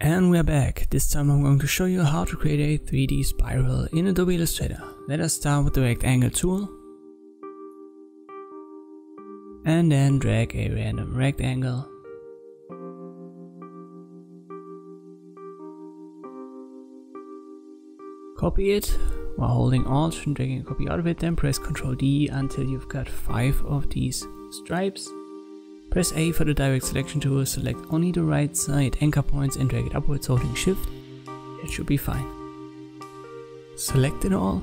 And we're back. This time I'm going to show you how to create a 3D spiral in Adobe Illustrator. Let us start with the rectangle tool. And then drag a random rectangle. Copy it while holding Alt and dragging a copy out of it, then press Ctrl D until you've got 5 of these stripes. Press A for the direct selection tool, select only the right side anchor points and drag it upwards holding shift. It should be fine. Select it all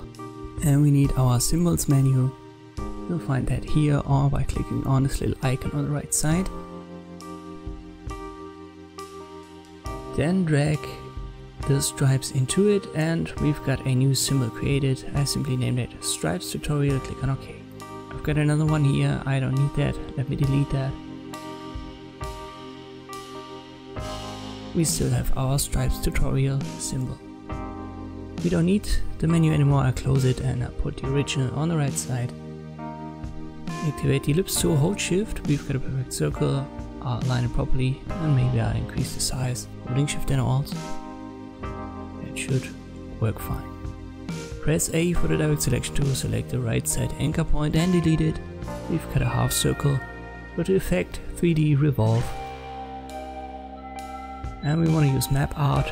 and we need our symbols menu. You'll find that here or by clicking on this little icon on the right side. Then drag the stripes into it and we've got a new symbol created. I simply named it stripes tutorial, click on OK. I've got another one here, I don't need that, let me delete that. We still have our stripes tutorial symbol. We don't need the menu anymore, I close it and I put the original on the right side. Activate the ellipse tool, hold shift, we've got a perfect circle, I'll align it properly and maybe I'll increase the size, holding shift and alt. It should work fine. Press A for the direct selection tool, select the right side anchor point and delete it. We've got a half circle. Go to effect, 3D revolve and we want to use map art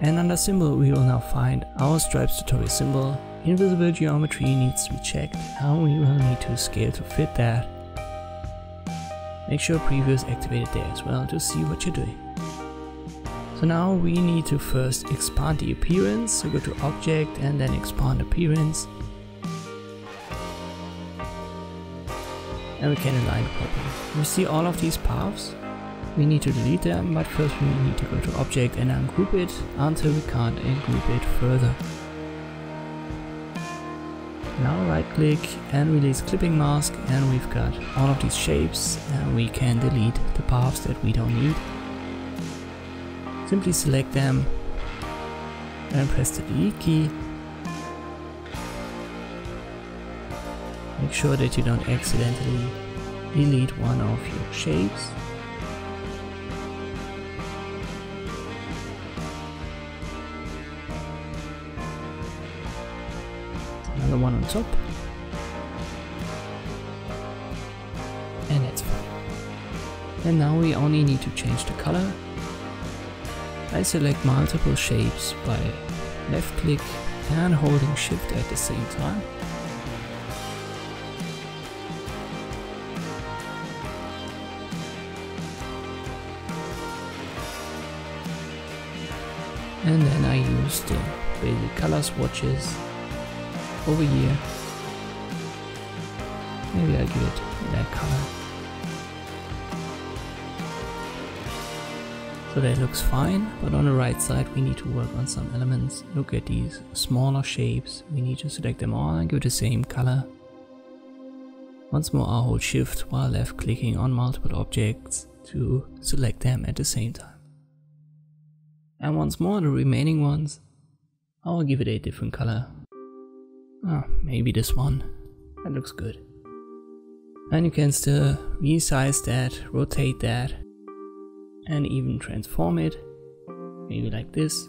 and under symbol we will now find our stripes tutorial symbol. Invisible geometry needs to be checked and we will need to scale to fit that. Make sure preview is activated there as well to see what you're doing. So now we need to first expand the appearance, so go to object and then expand appearance. And we can align properly. You see all of these paths? We need to delete them, but first we need to go to object and ungroup it until we can't ungroup it further. Now right click and release clipping mask and we've got all of these shapes and we can delete the paths that we don't need. Simply select them and press the delete key. Make sure that you don't accidentally delete one of your shapes another one on top. And that's fine. And now we only need to change the color. I select multiple shapes by left click and holding shift at the same time. And then I use the basic color swatches over here. Maybe I'll give it that color. So that looks fine, but on the right side we need to work on some elements. Look at these smaller shapes, we need to select them all and give it the same color. Once more I'll hold shift while left clicking on multiple objects to select them at the same time. And once more the remaining ones, I'll give it a different color Oh, maybe this one. That looks good. And you can still resize that, rotate that, and even transform it. Maybe like this.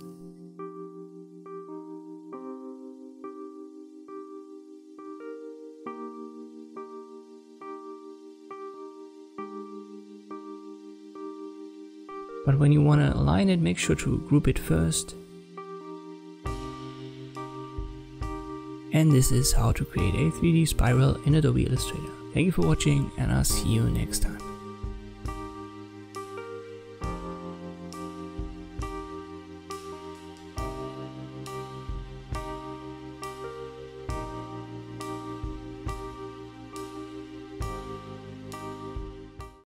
But when you want to align it, make sure to group it first And this is how to create a 3D spiral in Adobe Illustrator. Thank you for watching and I'll see you next time.